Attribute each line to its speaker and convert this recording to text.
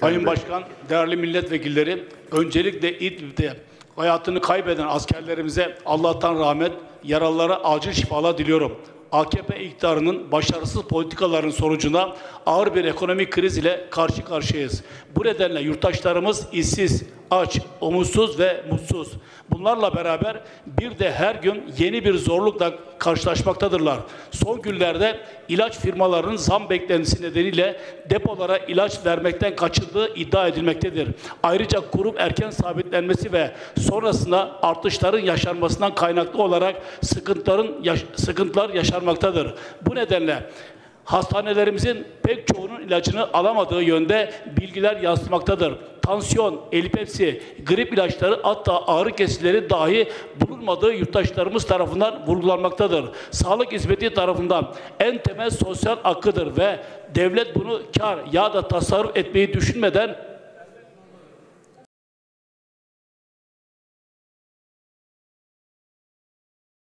Speaker 1: Sayın Başkan, değerli milletvekilleri, öncelikle İdlib'de hayatını kaybeden askerlerimize Allah'tan rahmet, yaralılara acil şifalar diliyorum. AKP iktidarının başarısız politikaların sonucunda ağır bir ekonomik kriz ile karşı karşıyayız. Bu nedenle yurttaşlarımız işsiz, aç, umutsuz ve mutsuz. Bunlarla beraber bir de her gün yeni bir zorlukla karşılaşmaktadırlar. Son günlerde ilaç firmalarının zam beklentisi nedeniyle depolara ilaç vermekten kaçındığı iddia edilmektedir. Ayrıca kurum erken sabitlenmesi ve sonrasında artışların yaşanmasından kaynaklı olarak sıkıntıların yaş- sıkıntılar yaşanmaktadır. Bu nedenle hastanelerimizin pek çoğunun ilacını alamadığı yönde bilgiler yansımaktadır. Tansiyon, epilepsi, grip ilaçları hatta ağrı kesicileri dahi bulunmadığı yurttaşlarımız tarafından vurgulanmaktadır. Sağlık hizmeti tarafından en temel sosyal hakkıdır ve devlet bunu kar ya da tasarruf etmeyi düşünmeden